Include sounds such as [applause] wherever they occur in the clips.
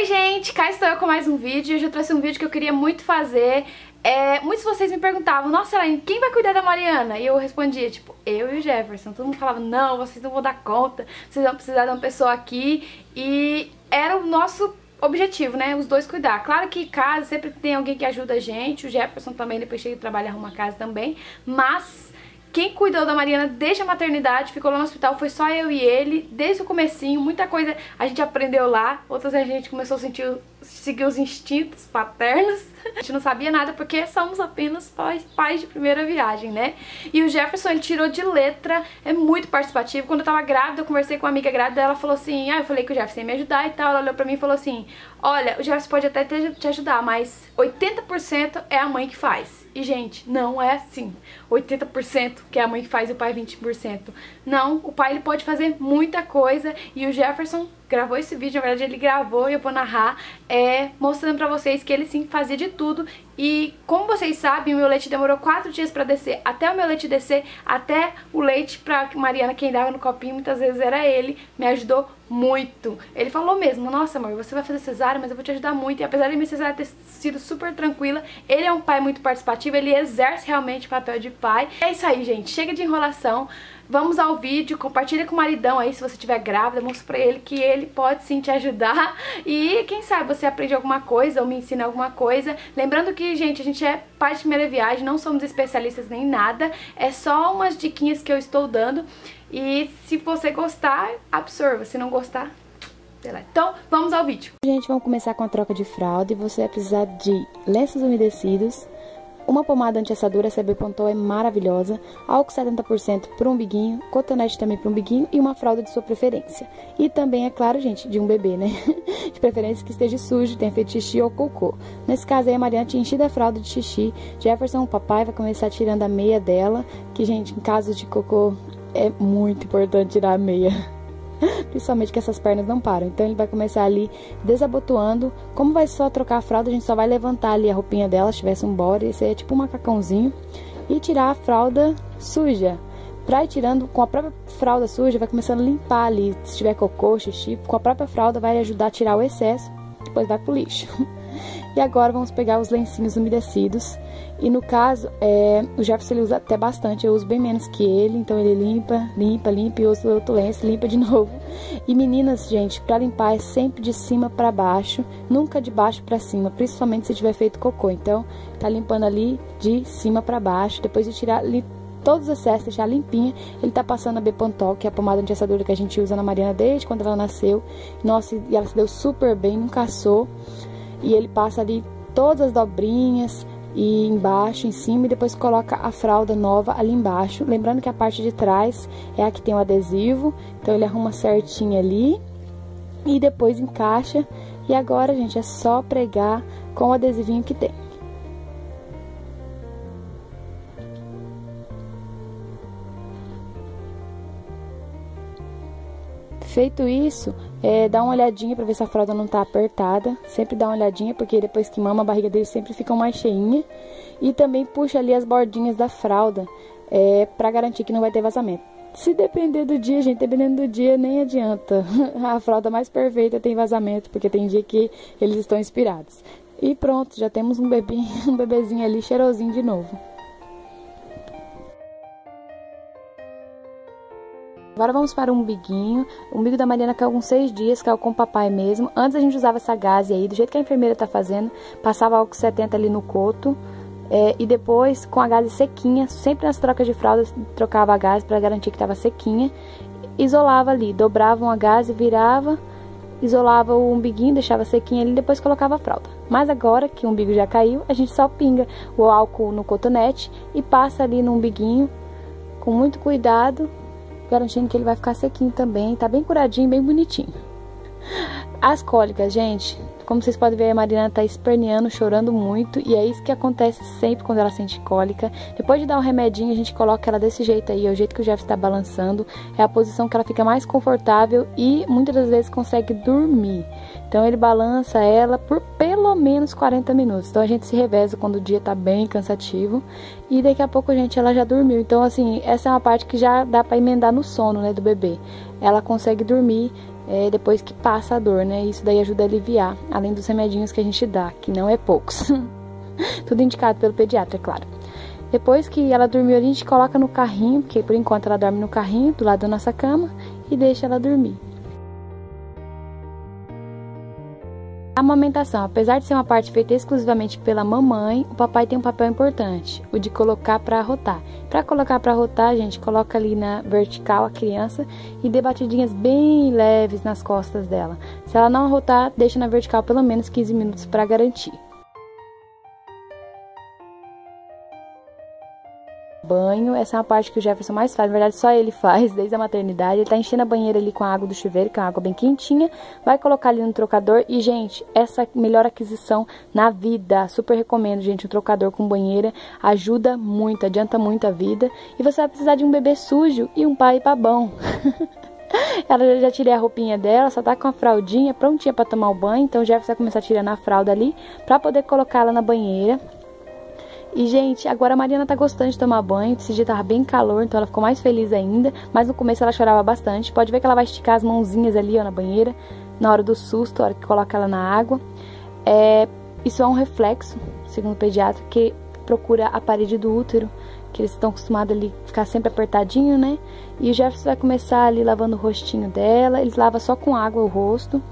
Oi gente, cá estou eu com mais um vídeo. Hoje eu trouxe um vídeo que eu queria muito fazer. É, muitos de vocês me perguntavam, nossa Elaine, quem vai cuidar da Mariana? E eu respondia, tipo, eu e o Jefferson. Todo mundo falava, não, vocês não vão dar conta, vocês vão precisar de uma pessoa aqui. E era o nosso objetivo, né? Os dois cuidar. Claro que casa sempre tem alguém que ajuda a gente. O Jefferson também, depois chega de trabalho, arruma casa também. Mas quem cuidou da Mariana desde a maternidade, ficou lá no hospital, foi só eu e ele, desde o comecinho, muita coisa a gente aprendeu lá, outras a gente começou a sentir, seguir os instintos paternos. [laughs] A gente não sabia nada porque somos apenas pais, pais de primeira viagem, né? E o Jefferson, ele tirou de letra, é muito participativo. Quando eu tava grávida, eu conversei com uma amiga grávida, ela falou assim, ah, eu falei que o Jefferson ia me ajudar e tal, ela olhou pra mim e falou assim, olha, o Jefferson pode até te ajudar, mas 80% é a mãe que faz. E, gente, não é assim. 80% que é a mãe que faz e o pai 20%. Não, o pai ele pode fazer muita coisa e o Jefferson gravou esse vídeo, na verdade ele gravou e eu vou narrar, é, mostrando pra vocês que ele sim fazia de tudo e como vocês sabem, o meu leite demorou 4 dias pra descer, até o meu leite descer, até o leite pra Mariana, quem dava no copinho, muitas vezes era ele, me ajudou muito. Ele falou mesmo, nossa amor, você vai fazer cesárea, mas eu vou te ajudar muito. E apesar de minha cesárea ter sido super tranquila, ele é um pai muito participativo, ele exerce realmente o papel de pai. É isso aí, gente, chega de enrolação. Vamos ao vídeo, compartilha com o maridão aí se você estiver grávida, mostra pra ele que ele pode sim te ajudar. E quem sabe você aprende alguma coisa ou me ensina alguma coisa. Lembrando que, gente, a gente é pai de primeira viagem, não somos especialistas nem nada, é só umas diquinhas que eu estou dando. E se você gostar, absorva, se não gostar, então, vamos ao vídeo. Gente, vamos começar com a troca de fralda e você vai precisar de lenços umedecidos, uma pomada anti-assadura CB Ponto é maravilhosa, álcool 70% para o umbiguinho, cotonete também para o umbiguinho e uma fralda de sua preferência. E também, é claro, gente, de um bebê, né? [laughs] De preferência que esteja sujo, tenha feito xixi ou cocô. Nesse caso aí, a Mariana tinha enchido a fralda de xixi. Jefferson, o papai, vai começar tirando a meia dela, que, gente, em caso de cocô, é muito importante tirar a meia. [laughs] Principalmente que essas pernas não param. Então ele vai começar ali desabotoando. Como vai só trocar a fralda, a gente só vai levantar ali a roupinha dela, se tivesse um body, esse é tipo um macacãozinho. E tirar a fralda suja. Pra ir tirando com a própria fralda suja, vai começando a limpar ali. Se tiver cocô, xixi, com a própria fralda vai ajudar a tirar o excesso. Depois vai pro lixo. [laughs] E agora vamos pegar os lencinhos umedecidos. E no caso, é, o Jefferson ele usa até bastante, eu uso bem menos que ele, então ele limpa, limpa, limpa e usa outro lenço, limpa de [laughs] novo. E meninas, gente, para limpar é sempre de cima para baixo, nunca de baixo para cima, principalmente se tiver feito cocô. Então, tá limpando ali de cima para baixo, depois de tirar todos os excessos, deixar limpinha. Ele tá passando a Bepantol, que é a pomada anti-assadura que a gente usa na Mariana desde quando ela nasceu. Nossa, e ela se deu super bem, nunca assou e ele passa ali todas as dobrinhas e embaixo, em cima e depois coloca a fralda nova ali embaixo. Lembrando que a parte de trás é a que tem o adesivo, então ele arruma certinho ali e depois encaixa. E agora, gente, é só pregar com o adesivinho que tem. Feito isso, é, dá uma olhadinha para ver se a fralda não tá apertada. Sempre dá uma olhadinha, porque depois que mama, a barriga dele sempre fica mais cheinha. E também puxa ali as bordinhas da fralda, é, para garantir que não vai ter vazamento. Se depender do dia, gente, dependendo do dia, nem adianta. [laughs] A fralda mais perfeita tem vazamento, porque tem dia que eles estão inspirados. E pronto, já temos um bebê, [laughs] um bebezinho ali cheirosinho de novo. Agora vamos para o umbiguinho. O umbigo da Mariana caiu com seis dias, caiu com o papai mesmo. Antes a gente usava essa gaze aí, do jeito que a enfermeira tá fazendo. Passava álcool 70 ali no coto. É, e depois, com a gaze sequinha, sempre nas trocas de fralda, trocava a gaze para garantir que estava sequinha. Isolava ali, dobrava uma gaze, virava, isolava o umbiguinho, deixava sequinha ali, depois colocava a fralda. Mas agora que o umbigo já caiu, a gente só pinga o álcool no cotonete e passa ali no umbiguinho com muito cuidado garantindo que ele vai ficar sequinho também, tá bem curadinho, bem bonitinho. As cólicas, gente, como vocês podem ver, a Marina tá esperneando, chorando muito, e é isso que acontece sempre quando ela sente cólica. Depois de dar o um remedinho, a gente coloca ela desse jeito aí, é o jeito que o Jeff está balançando, é a posição que ela fica mais confortável e muitas das vezes consegue dormir. Então ele balança ela por pelo menos 40 minutos. Então a gente se reveza quando o dia tá bem cansativo e daqui a pouco, gente, ela já dormiu. Então assim, essa é uma parte que já dá para emendar no sono, né, do bebê. Ela consegue dormir é, depois que passa a dor, né? Isso daí ajuda a aliviar, além dos remedinhos que a gente dá, que não é poucos. [laughs] Tudo indicado pelo pediatra, é claro. Depois que ela dormiu, a gente coloca no carrinho, porque por enquanto ela dorme no carrinho, do lado da nossa cama, e deixa ela dormir. A amamentação, apesar de ser uma parte feita exclusivamente pela mamãe, o papai tem um papel importante, o de colocar para arrotar. Para colocar para arrotar, a gente coloca ali na vertical a criança e dê batidinhas bem leves nas costas dela. Se ela não arrotar, deixa na vertical pelo menos 15 minutos para garantir. Banho. Essa é uma parte que o Jefferson mais faz. Na verdade, só ele faz [laughs] desde a maternidade. Ele tá enchendo a banheira ali com a água do chuveiro, que é uma água bem quentinha. Vai colocar ali no trocador. E, gente, essa melhor aquisição na vida. Super recomendo, gente, um trocador com banheira. Ajuda muito, adianta muito a vida. E você vai precisar de um bebê sujo e um pai babão. [laughs] Ela já tirei a roupinha dela, só tá com a fraldinha prontinha para tomar o banho. Então o Jefferson vai começar tirando a fralda ali para poder colocar ela na banheira. E, gente, agora a Mariana tá gostando de tomar banho. Esse dia tava bem calor, então ela ficou mais feliz ainda. Mas no começo ela chorava bastante. Pode ver que ela vai esticar as mãozinhas ali, ó, na banheira. Na hora do susto, na hora que coloca ela na água. É, isso é um reflexo, segundo o pediatra, que procura a parede do útero. Que eles estão acostumados ali ficar sempre apertadinho, né? E o Jefferson vai começar ali lavando o rostinho dela. Eles lava só com água o rosto.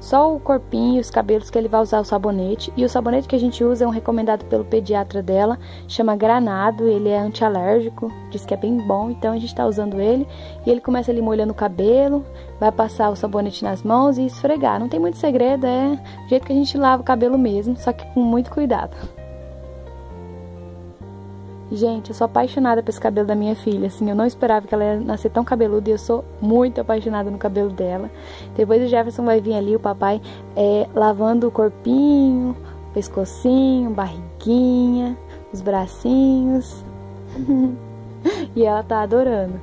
Só o corpinho e os cabelos que ele vai usar o sabonete. E o sabonete que a gente usa é um recomendado pelo pediatra dela, chama Granado, ele é antialérgico, diz que é bem bom, então a gente tá usando ele. E ele começa ali molhando o cabelo, vai passar o sabonete nas mãos e esfregar. Não tem muito segredo, é o jeito que a gente lava o cabelo mesmo, só que com muito cuidado. Gente, eu sou apaixonada por esse cabelo da minha filha, assim, eu não esperava que ela ia nascer tão cabeluda e eu sou muito apaixonada no cabelo dela. Depois o Jefferson vai vir ali, o papai, é, lavando o corpinho, o pescocinho, barriguinha, os bracinhos. [laughs] e ela tá adorando.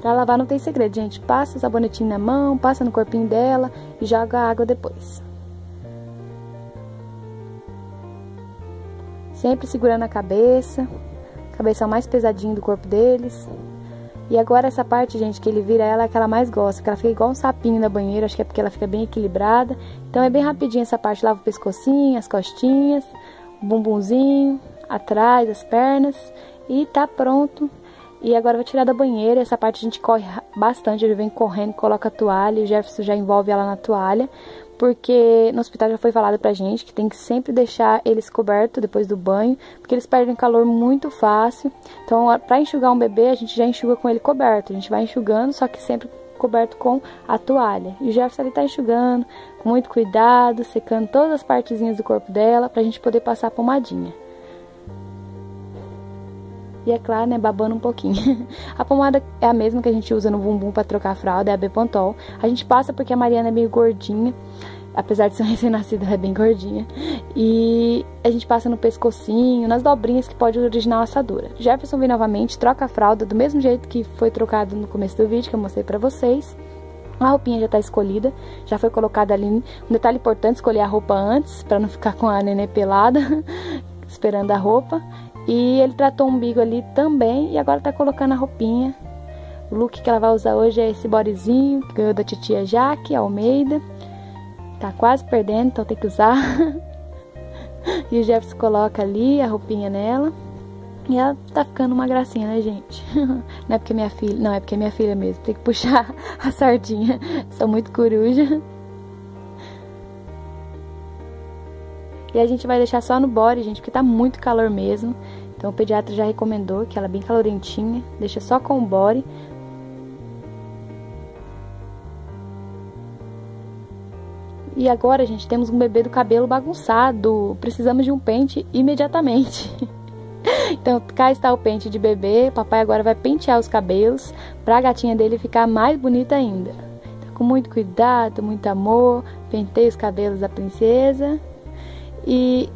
Pra lavar não tem segredo, gente. Passa o sabonetinho na mão, passa no corpinho dela e joga a água depois. Sempre segurando a cabeça, cabeça mais pesadinho do corpo deles. E agora essa parte, gente, que ele vira ela é que ela mais gosta, que ela fica igual um sapinho na banheira, acho que é porque ela fica bem equilibrada. Então é bem rapidinho essa parte, lava o pescocinho, as costinhas, o bumbumzinho, atrás, as pernas e tá pronto. E agora eu vou tirar da banheira, essa parte a gente corre bastante, ele vem correndo, coloca a toalha, o Jefferson já envolve ela na toalha, porque no hospital já foi falado pra gente que tem que sempre deixar eles cobertos depois do banho, porque eles perdem calor muito fácil. Então, para enxugar um bebê, a gente já enxuga com ele coberto. A gente vai enxugando, só que sempre coberto com a toalha. E o Jefferson ele tá enxugando com muito cuidado, secando todas as partezinhas do corpo dela pra gente poder passar a pomadinha. E é claro, né, babando um pouquinho. [laughs] a pomada é a mesma que a gente usa no bumbum para trocar a fralda, é a Bepontol. A gente passa porque a Mariana é meio gordinha, apesar de ser [laughs] recém-nascida, ela é bem gordinha. E a gente passa no pescocinho, nas dobrinhas que pode originar assadura. Jefferson vem novamente, troca a fralda do mesmo jeito que foi trocado no começo do vídeo que eu mostrei pra vocês. A roupinha já está escolhida, já foi colocada ali. Um detalhe importante, escolher a roupa antes, para não ficar com a nenê pelada, [laughs] esperando a roupa. E ele tratou o umbigo ali também e agora tá colocando a roupinha. O look que ela vai usar hoje é esse bodyzinho que ganhou da titia Jaque Almeida. Tá quase perdendo, então tem que usar. [laughs] e o Jefferson coloca ali a roupinha nela. E ela tá ficando uma gracinha, né, gente? [laughs] Não é porque minha filha. Não, é porque minha filha mesmo. Tem que puxar [laughs] a sardinha. Sou muito coruja. E a gente vai deixar só no body, gente, porque tá muito calor mesmo. Então o pediatra já recomendou que ela é bem calorentinha, deixa só com o body. E agora, gente, temos um bebê do cabelo bagunçado. Precisamos de um pente imediatamente. [laughs] então, cá está o pente de bebê. Papai agora vai pentear os cabelos para a gatinha dele ficar mais bonita ainda. Então, com muito cuidado, muito amor, pentei os cabelos da princesa. E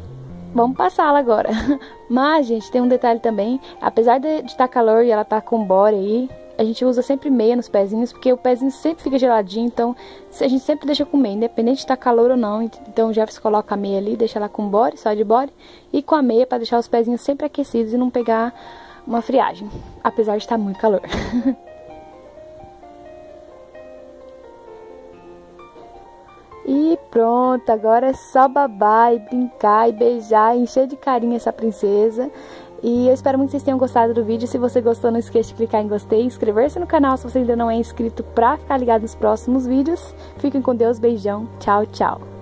vamos passá-la agora. [laughs] Mas, gente, tem um detalhe também. Apesar de estar tá calor e ela tá com bora aí, a gente usa sempre meia nos pezinhos, porque o pezinho sempre fica geladinho, então a gente sempre deixa com meia, independente de estar tá calor ou não. Então o Jefferson coloca a meia ali, deixa ela com body, só de body, e com a meia para deixar os pezinhos sempre aquecidos e não pegar uma friagem, apesar de estar muito calor. [laughs] E pronto, agora é só babar e brincar e beijar, e encher de carinho essa princesa. E eu espero muito que vocês tenham gostado do vídeo. Se você gostou, não esqueça de clicar em gostei, inscrever-se no canal se você ainda não é inscrito pra ficar ligado nos próximos vídeos. Fiquem com Deus, beijão, tchau, tchau.